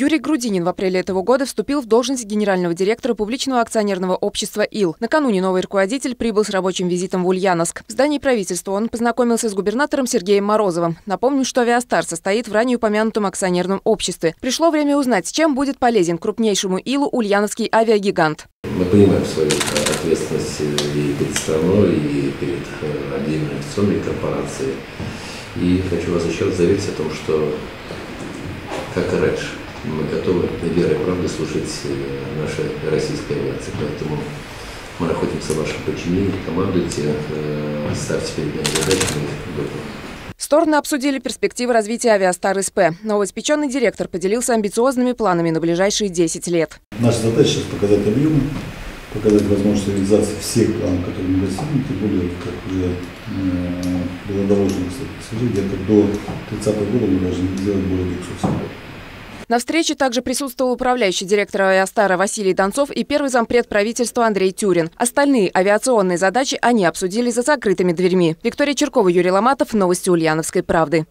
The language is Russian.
Юрий Грудинин в апреле этого года вступил в должность генерального директора публичного акционерного общества «Ил». Накануне новый руководитель прибыл с рабочим визитом в Ульяновск. В здании правительства он познакомился с губернатором Сергеем Морозовым. Напомню, что «Авиастар» состоит в ранее упомянутом акционерном обществе. Пришло время узнать, чем будет полезен крупнейшему «Илу» ульяновский авиагигант. Мы понимаем свою ответственность и перед страной, и перед э, отдельной инвестиционной корпорацией. И хочу вас еще раз заверить о том, что, как и раньше, мы готовы верой и правдой служить э, нашей российской авиации. Поэтому мы находимся в вашем подчинении, командуйте, э, ставьте перед нами задачи, мы готовы. Стороны обсудили перспективы развития авиастар СП. Новоиспеченный директор поделился амбициозными планами на ближайшие 10 лет. Наша задача сейчас показать объемы, показать возможность реализации всех планов, которые мы достигнем, тем более, как уже э, было доложено, кстати, где-то до 30 -го года мы должны сделать более 200 самолетов. На встрече также присутствовал управляющий директор авиастара Василий Донцов и первый зампред правительства Андрей Тюрин. Остальные авиационные задачи они обсудили за закрытыми дверьми. Виктория Черкова, Юрий Ломатов. Новости Ульяновской правды.